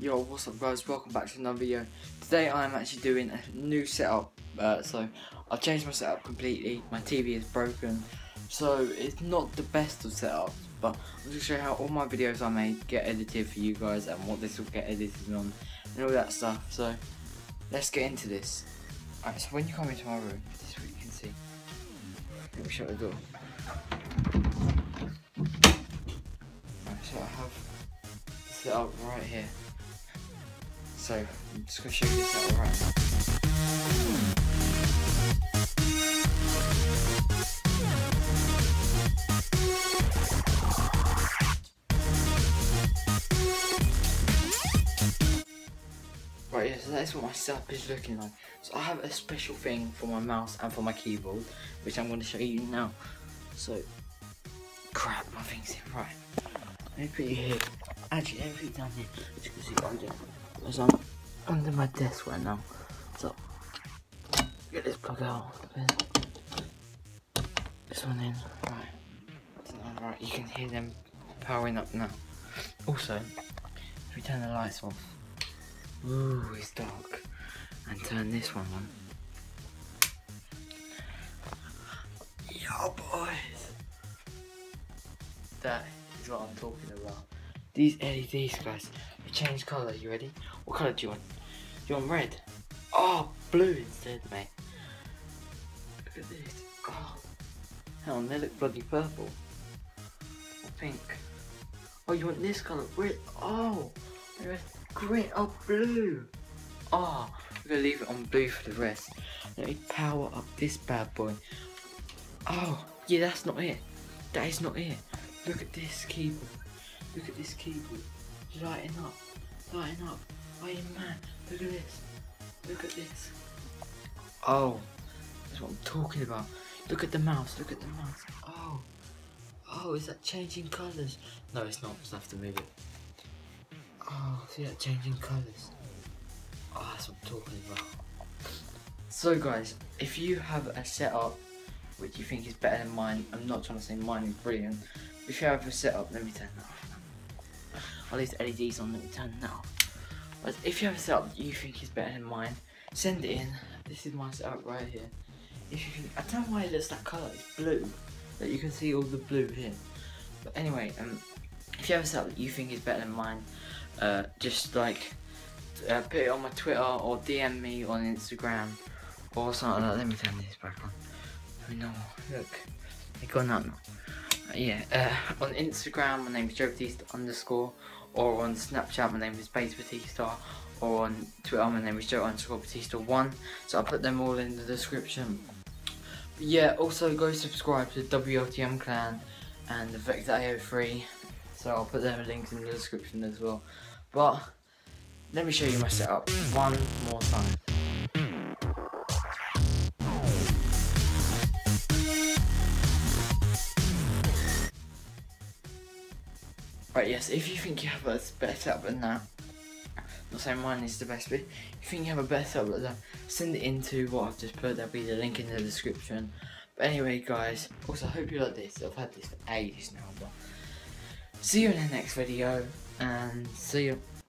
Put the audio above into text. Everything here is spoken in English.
Yo, what's up guys, welcome back to another video. Today I'm actually doing a new setup, uh, so I've changed my setup completely, my TV is broken, so it's not the best of setups, but I'm going to show you how all my videos I made get edited for you guys and what this will get edited on and all that stuff, so let's get into this. Alright, so when you come into my room, this is what you can see. Let me shut the door. Alright, so I have set up right here. So I'm just gonna show you this right now. Right, yeah, so that's what my setup is looking like. So I have a special thing for my mouse and for my keyboard, which I'm going to show you now. So, crap, my thing's in right. Let me put you here. Actually, you down here. As you can see, I'm doing. Because I'm under my desk right now. So, get this plug out. This one in. Right. Right, you can hear them powering up now. Also, if we turn the lights off, ooh, it's dark, and turn this one on. Yo, boys! That is what I'm talking about. These LEDs, guys, they change colour. You ready? What colour do you want? Do you want red? Oh, blue instead, mate. Look at this. Oh, hell, they look bloody purple. Or pink. Oh, you want this colour? Red. Oh, green. Oh, blue. Oh, we're gonna leave it on blue for the rest. Let me power up this bad boy. Oh, yeah, that's not it. That is not it. Look at this keyboard. Look at this keyboard. Lighting up. Lighting up. Am mad. Look at this. Look at this. Oh, that's what I'm talking about. Look at the mouse. Look at the mouse. Oh. Oh, is that changing colours? No, it's not. Just have to move it. Oh, see that changing colours? Oh, that's what I'm talking about. So guys, if you have a setup which you think is better than mine, I'm not trying to say mine is brilliant. If you have a setup, let me turn that off. I'll leave the LEDs on, let me turn that off. But if you have a setup that you think is better than mine, send it in. This is my setup right here. If you think, I don't know why it looks that colour, it's blue. That you can see all the blue here. But anyway, um, if you have a setup that you think is better than mine, uh, just like uh, put it on my Twitter or DM me on Instagram or something like that. Let me turn this back on. Oh no, look, it gone out now. Uh, yeah, uh, on Instagram my name is Joe Battista underscore, or on Snapchat my name is Base Battista, or on Twitter my name is Joe underscore Battista one. So I'll put them all in the description. But yeah, also go subscribe to WLTM Clan and the Vector AO3. So I'll put their links in the description as well. But let me show you my setup one more time. Right, yes, if you think you have a better setup than that, not saying mine is the best, but if you think you have a better setup than that, send it into what I've just put, there'll be the link in the description. But anyway, guys, also I hope you like this, I've had this for ages now, but see you in the next video, and see you.